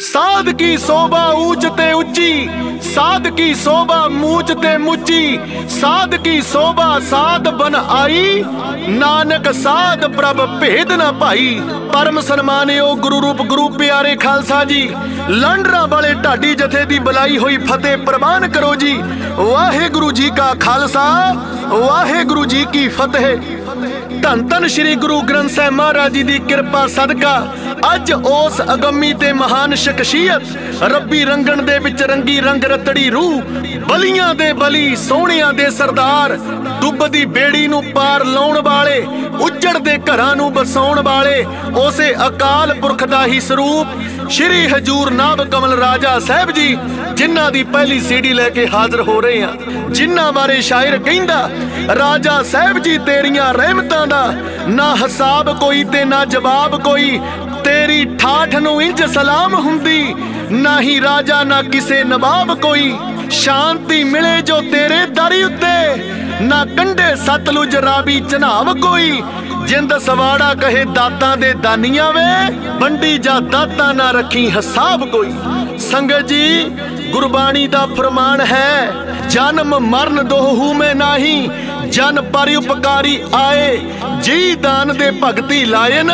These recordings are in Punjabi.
ਸਾਧ ਕੀ ਸੋਭਾ ਊਚ ਤੇ ਉੱਚੀ? ਸਾਧ ਕੀ ਸੋਭਾ ਮੂਚ ਤੇ ਮੁੱਚੀ? ਸਾਧ ਕੀ ਸੋਭਾ ਸਾਧ ਬਨ ਆਈ? ਨਾਨਕ ਸਾਧ ਪ੍ਰਭ ਭੇਦ ਨਾ ਭਾਈ। ਪਰਮ ਸਨਮਾਨਿਓ ਗੁਰੂ ਰੂਪ, ਗੁਰੂ ਪਿਆਰੇ ਖਾਲਸਾ ਜੀ। ਲੰਡਰਾ ਵਾਲੇ ਢਾਡੀ ਜਥੇ ਦੀ ਬੁਲਾਈ ਹੋਈ ਫਤਿਹ ਪ੍ਰਵਾਨ ਕਰੋ ਜੀ। ਵਾਹਿਗੁਰੂ ਜੀ ਕਾ ਖਾਲਸਾ, ਵਾਹਿਗੁਰੂ ਜੀ ਕੀ ਫਤਿਹ। ਧੰਨ ਧੰਨ ਸ੍ਰੀ ਗੁਰੂ ਗ੍ਰੰਥ ਸਾਹਿਬ ਮਹਾਰਾਜ ਜੀ ਦੀ ਕਿਰਪਾ ਸਦਕਾ ਅੱਜ ਉਸ ਅਗੰਮੀ ਤੇ ਮਹਾਨ ਸ਼ਖਸੀਅਤ ਰੱਬੀ ਰੰਗਣ ਦੇ ਵਿੱਚ ਰੰਗੀ ਰੰਗ ਰਤੜੀ ਰੂਹ, ਬਲੀਆਂ ਦੇ ਬਲੀ, ਸੋਹਣਿਆਂ ਦੇ ਸਰਦਾਰ, ਡੁੱਬਦੀ ਬੇੜੀ ਨੂੰ ਪਾਰ ਲਾਉਣ ਵਾਲੇ, ਉੱਜੜ ਦੇ ਘਰਾਂ ਨੂੰ ਬਸਾਉਣ ਵਾਲੇ, ਉਸੇ ਅਕਾਲ ਪੁਰਖ ਦਾ ਹੀ ਸਰੂਪ ਸ਼੍ਰੀ ਹਜੂਰ ਨਾਭ ਕਮਲ ਰਾਜਾ ਸਾਹਿਬ ਜੀ, ਜਿਨ੍ਹਾਂ ਦੀ ਪਹਿਲੀ ਸੀਡੀ ਲੈ ਕੇ ਹਾਜ਼ਰ ਹੋ ਰਹੇ ਆ ਜਿਨ੍ਹਾਂ ਬਾਰੇ ਸ਼ਾਇਰ ਕਹਿੰਦਾ, ਰਾਜਾ ਸਾਹਿਬ ਜੀ, ਤੇਰੀਆਂ ਰਹਿਮਤਾਂ ਦਾ ਨਾ ਹਿਸਾਬ ਕੋਈ ਤੇ ਨਾ ਜਵਾਬ ਕੋਈ। ਤੇਰੀ ਠਾਠ ਨੂੰ ਇੰਜ ਸਲਾਮ ਹੁੰਦੀ, ਨਾ ਹੀ ਰਾਜਾ, ਨਾ ਕਿਸੇ ਨਵਾਬ ਕੋਈ। ਸ਼ਾਂਤੀ ਮਿਲੇ ਜੋ ਤੇਰੇ ਦਰੀ ਉੱਤੇ, ਨਾ ਕੰਢੇ ਸਤਲੁਜ ਰਾਵੀ ਚਨਾਵ ਕੋਈ। ਜਿੰਦ ਸਵਾੜਾ ਕਹੇ ਦਾਤਾਂ ਦੇ ਦਾਨੀਆਂ ਵੇ ਬੰਡੀ ਜਾਂ ਦਾਤਾਂ ਨਾ ਰੱਖੀ ਹਿਸਾਬ ਕੋਈ। ਸੰਗਤ ਜੀ, ਗੁਰਬਾਣੀ ਦਾ ਫਰਮਾਨ ਹੈ, ਜਨਮ ਮਰਨ ਦੋਹੂ ਮੈਂ ਨਹੀਂ, ਜਨ ਪਰ ਉਪਕਾਰੀ ਆਏ। ਜੀ ਦਾਨ ਦੇ ਭਗਤੀ ਲਾਇਨ,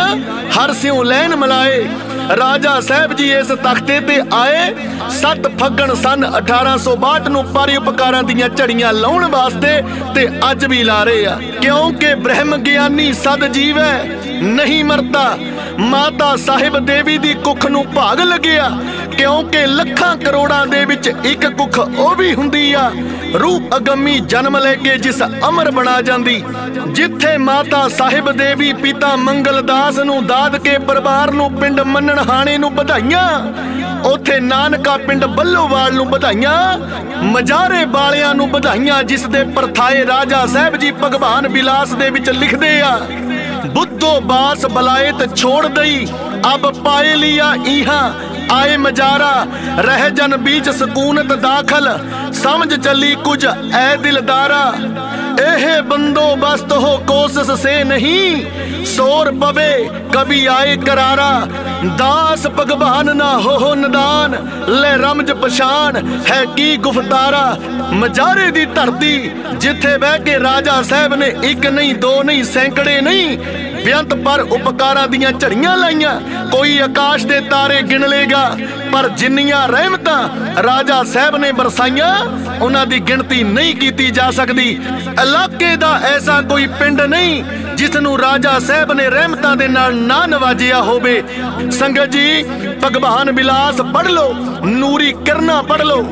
ਹਰ ਸਿਉ ਲੈਣ ਮਲਾਏ। ਰਾਜਾ ਸਾਹਿਬ ਜੀ ਇਸ ਤਖਤੇ ਤੇ ਆਏ। ਸਤ ਫੱਗਣ ਸਨ 1862 ਨੂੰ ਪਰਿ ਉਪਕਾਰਾਂ ਦੀਆਂ ਝੜੀਆਂ ਲਾਉਣ ਵਾਸਤੇ ਤੇ ਅੱਜ ਵੀ ਲਾ ਰਹੇ ਆ। ਕਿਉਂਕਿ ਬ੍ਰਹਮ ਗਿਆਨੀ ਸਦ ਜੀਵ ਹੈ ਨਹੀਂ ਮਰਦਾ ਮਾਤਾ ਸਾਹਿਬ ਦੇਵੀ ਦੀ ਕੁੱਖ ਨੂੰ ਭਾਗ ਲੱਗਿਆ, ਕਿਉਂਕਿ ਲੱਖਾਂ ਕਰੋੜਾਂ ਦੇ ਵਿੱਚ ਇੱਕ ਕੁੱਖ ਉਹ ਵੀ ਹੁੰਦੀ ਆ, ਰੂਪ ਅਗੰਮੀ ਜਨਮ ਲੈ ਕੇ ਜਿਸ ਅਮਰ ਬਣਾ ਜਾਂਦੀ, ਜਿੱਥੇ ਮਾਤਾ ਸਾਹਿਬ ਦੇਵੀ ਪਿਤਾ ਮੰਗਲਦਾਸ ਨੂੰ ਦਾਦ ਕੇ ਪਰਿਵਾਰ ਨੂੰ ਪਿੰਡ ਮੰਨਣ ਹਾਣੇ ਨੂੰ ਵਧਾਈਆਂ, ਉਥੇ ਨਾਨਕਾ ਪਿੰਡ ਬੱਲੋਵਾਲ ਨੂੰ ਵਧਾਈਆਂ, ਮਜਾਰੇ ਵਾਲਿਆਂ ਨੂੰ ਵਧਾਈਆਂ ਜਿਸ ਦੇ ਪਰਥਾਏ ਰਾਜਾ ਸਾਹਿਬ ਜੀ ਭਗਵਾਨ ਬਿਲਾਸ ਦੇ ਵਿੱਚ ਲਿਖਦੇ ਆ। ਬੁੱਧੋ ਬਾਸ ਬਲਾਇਤ ਛੋੜ ਦਈ। ਅਬ ਪਾਏ ਲਿਆ ਇਹਾਂ ਆਏ ਮਜਾਰਾ, ਰਹਿ ਜਨ ਬੀਚ ਸਕੂਨਤ ਦਾਖਲ, ਸਮਝ ਚੱਲੀ ਕੁਝ ਐ ਦਿਲਦਾਰਾ। ਇਹ ਬੰਦੋਬਸਤ ਹੋ ਕੋਸ਼ਿਸ਼ ਸੇ ਨਹੀਂ, ਸੋਰ ਪਵੇ ਕਭੀ ਆਏ ਕਰਾਰਾ। ਦਾਸ ਭਗਵਾਨ ਨਾ ਹੋ ਨਦਾਨ, ਲੈ ਰਮਜ ਪਛਾਣ, ਹੈ ਕੀ ਗੁਫਤਾਰਾ। ਮਜਾਰੇ ਦੀ ਧਰਤੀ ਜਿੱਥੇ ਬਹਿ ਕੇ ਰਾਜਾ ਸਾਹਿਬ ਨੇ ਇੱਕ ਨਹੀਂ, ਦੋ ਨਹੀਂ, ਸੈਂਕੜੇ ਨਹੀਂ ਬੇਅੰਤ ਪਰ ਉਪਕਾਰਾਂ ਦੀਆਂ ਝੜੀਆਂ ਲਾਈਆਂ। ਕੋਈ ਆਕਾਸ਼ ਦੇ ਤਾਰੇ ਗਿਣ ਲੇਗਾ, ਪਰ ਜਿੰਨੀਆਂ ਰਹਿਮਤਾਂ ਰਾਜਾ ਸਾਹਿਬ ਨੇ ਬਰਸਾਈਆਂ, ਉਹਨਾਂ ਦੀ ਗਿਣਤੀ ਨਹੀਂ ਕੀਤੀ ਜਾ ਸਕਦੀ। ਇਲਾਕੇ ਦਾ ਐਸਾ ਕੋਈ ਪਿੰਡ ਨਹੀਂ ਜਿਸ ਨੂੰ ਰਾਜਾ ਸਾਹਿਬ ਨੇ ਰਹਿਮਤਾਂ ਦੇ ਨਾਲ ਨਾ ਨਵਾਜਿਆ ਹੋਵੇ। ਸੰਗਤ ਜੀ, ਭਗਵਾਨ ਬਿਲਾਸ ਪੜ ਲਓ, ਨੂਰੀ ਕਰਨਾ ਪੜ ਲਓ।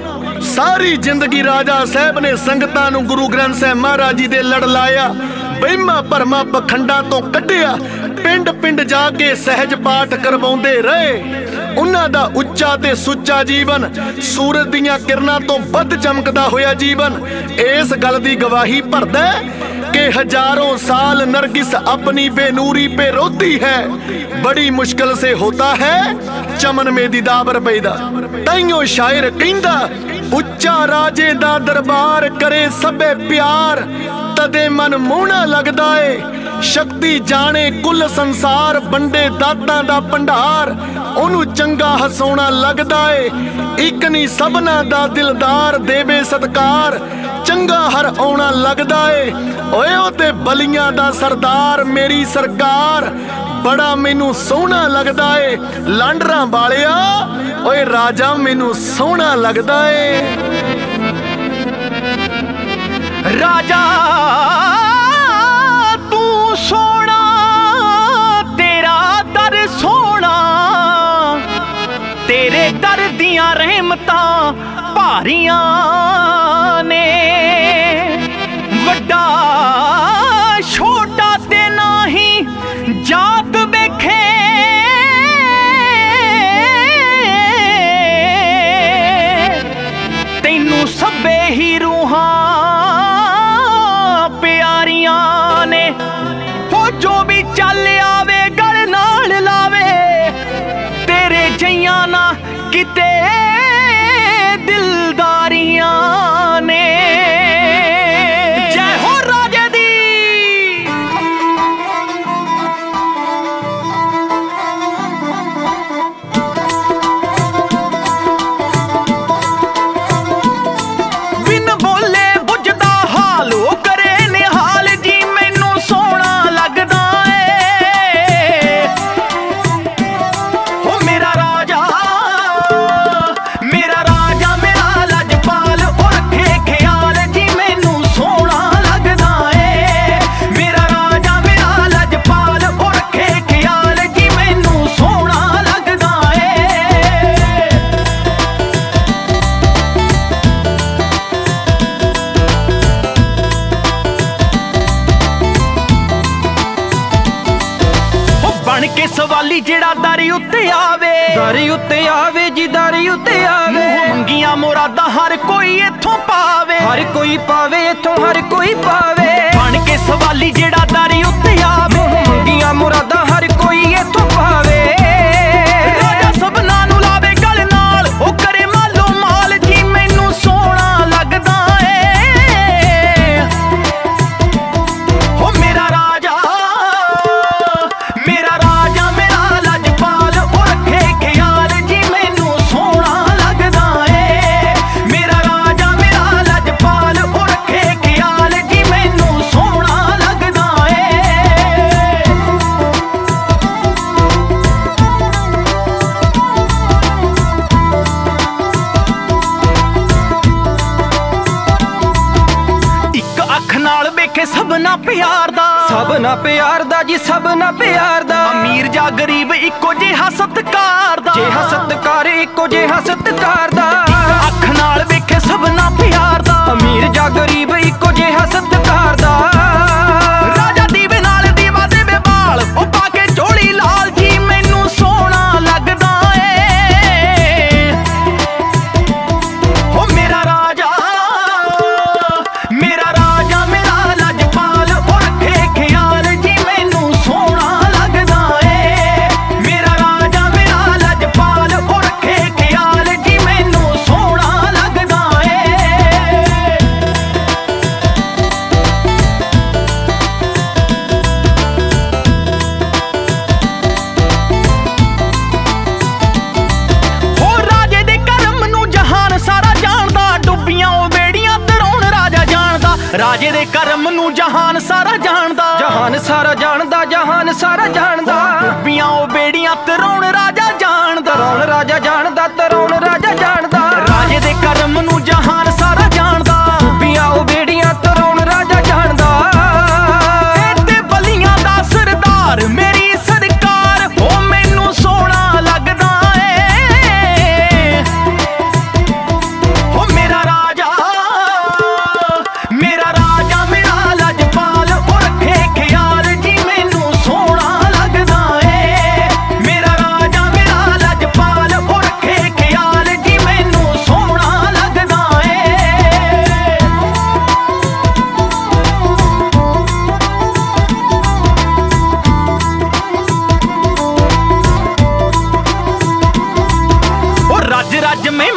ਸਾਰੀ ਜ਼ਿੰਦਗੀ ਰਾਜਾ ਸਾਹਿਬ ਨੇ ਸੰਗਤਾਂ ਨੂੰ ਗੁਰੂ ਗ੍ਰੰਥ ਸਾਹਿਬ ਮਹਾਰਾਜ ਜੀ ਦੇ ਲੜ ਲਾਇਆ। ਬਹਿਮਾ ਭਰਮਾ ਪਖੰਡਾਂ ਤੋਂ ਕੱਢਿਆ ਪਿੰਡ ਪਿੰਡ ਜਾ ਕੇ ਸਹਿਜ ਪਾਠ ਕਰਵਾਉਂਦੇ ਰਹੇ। ਉਹਨਾਂ ਦਾ ਉੱਚਾ ਤੇ ਸੁੱਚਾ ਜੀਵਨ, ਸੂਰਜ ਦੀਆਂ ਕਿਰਨਾਂ ਤੋਂ ਵੱਧ ਚਮਕਦਾ ਹੋਇਆ ਜੀਵਨ, ਇਸ ਗੱਲ ਦੀ ਗਵਾਹੀ ਭਰਦਾ ਕਿ ਹਜ਼ਾਰੋਂ ਸਾਲ ਨਰਗਿਸ ਆਪਣੀ ਬੇਨੂਰੀ ਪੇ ਰੋਤੀ ਹੈ। ਬੜੀ ਮੁਸ਼ਕਲ ਸੇ ਹੋਤਾ ਹੈ, ਚਮਨ ਮੇ ਦੀਦਾਵਰ ਦਾ ਤਾਈਓ ਸ਼ਾਇਰ ਕਹਿੰਦਾ, ਉੱਚਾ ਰਾਜੇ ਦਾ ਦਰਬਾਰ ਕਰੇ ਸਭੇ ਪਿਆਰ। ਤਦੇ ਮਨ ਮੋਹਣਾ ਲੱਗਦਾ ਏ, ਸ਼ਕਤੀ ਜਾਣੇ ਕੁੱਲ ਸੰਸਾਰ ਬੰਡੇ ਦਾਤਾਂ ਦਾ ਭੰਡਾਰ, ਉਹਨੂੰ ਚੰਗਾ ਹਸਾਉਣਾ ਲੱਗਦਾ ਏ। ਇੱਕ ਨਹੀਂ ਸਭਨਾ ਦਾ ਦਿਲਦਾਰ ਦੇਵੇ ਸਤਕਾਰ, ਚੰਗਾ ਹਰ ਆਉਣਾ ਲੱਗਦਾ ਏ। ਓਏ, ਉਹ ਤੇ ਬਲੀਆਂ ਦਾ ਸਰਦਾਰ ਮੇਰੀ ਸਰਕਾਰ, ਬੜਾ ਮੈਨੂੰ ਸੋਹਣਾ ਲੱਗਦਾ ਏ। ਲਾਂਡਰਾਂ ਵਾਲਿਆ, ਓਏ, ਰਾਜਾ ਮੈਨੂੰ ਸੋਹਣਾ ਲੱਗਦਾ ਏ। ਭਾਰੀਆਂ ਜਿਹੜਾ ਦਾਰੀ ਉੱਤੇ ਆਵੇ। ਦਾਰੀ ਉੱਤੇ ਆਵੇ ਜੀ ਦਾਰੀ ਉੱਤੇ ਆਵੇ। ਮੂੰਹ ਮੰਗੀਆਂ ਮੁਰਾਦਾਂ ਹਰ ਕੋਈ ਇੱਥੋਂ ਪਾਵੇ। ਹਰ ਕੋਈ ਪਾਵੇ ਇਥੋਂ ਹਰ ਕੋਈ ਪਾਵੇ। ਬਣ ਕੇ ਸਵਾਲੀ ਜਿਹੜਾ ਦਾਰੀ ਉੱਤੇ ਆਵੇ। ਮੰਗੀਆਂ ਮੁਰਾਦਾਂ ਹਰ ਪਿਆਰ ਦਾ। ਸਭ ਨਾ ਪਿਆਰ ਦਾ ਜੀ ਸਭ ਨਾ ਪਿਆਰ ਦਾ। ਅਮੀਰ ਜਾਂ ਗਰੀਬ ਇੱਕੋ ਜਿਹਾ ਸਤਕਾਰ ਦਾ। ਜਿਹਾ ਸਤਕਾਰ ਇੱਕੋ ਜਿਹਾ ਸਤਕਾਰ ਦਾ। ਰਾਜੇ ਦੇ ਕਰਮ ਨੂੰ ਜਹਾਨ ਸਾਰਾ ਜਾਣਦਾ। ਜਹਾਨ ਸਾਰਾ ਜਾਣਦਾ ਜਹਾਨ ਸਾਰਾ ਜਾਣਦਾ। ਡੁੱਬੀਆਂ ਉਹ ਬੇੜੀਆਂ ਤਰਉਣ ਰਾਜਾ ਜਾਣਦਾ। ਤਰੌਣ ਰਾਜਾ ਜਾਣਦਾ ਤਰੌਣ ਰਾਜਾ ਜਾਣਦਾ। ਰਾਜੇ ਦੇ ਕਰਮ ਨੂੰ ਜਹਾਨ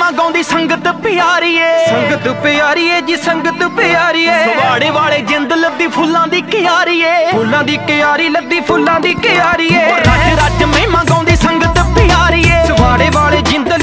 ਫਿਲਮਾਂ ਗਾਉਂਦੀ ਸੰਗਤ ਪਿਆਰੀ ਏ ਸੰਗਤ ਪਿਆਰੀ ਏ ਜੀ ਸੰਗਤ ਪਿਆਰੀ ਏ ਸਵਾੜੇ ਵਾਲੇ ਜਿੰਦ ਲੱਦੀ ਫੁੱਲਾਂ ਦੀ ਕਿਆਰੀ ਏ ਫੁੱਲਾਂ ਦੀ ਕਿਆਰੀ ਲੱਦੀ ਫੁੱਲਾਂ ਦੀ ਕਿਆਰੀ ਏ ਰੱਜ ਰੱਜ ਮਹਿਮਾ ਗਾਉਂਦੀ ਸੰਗਤ ਪਿਆਰੀ ਏ ਸਵਾੜੇ ਵਾਲੇ ਜਿੰਦ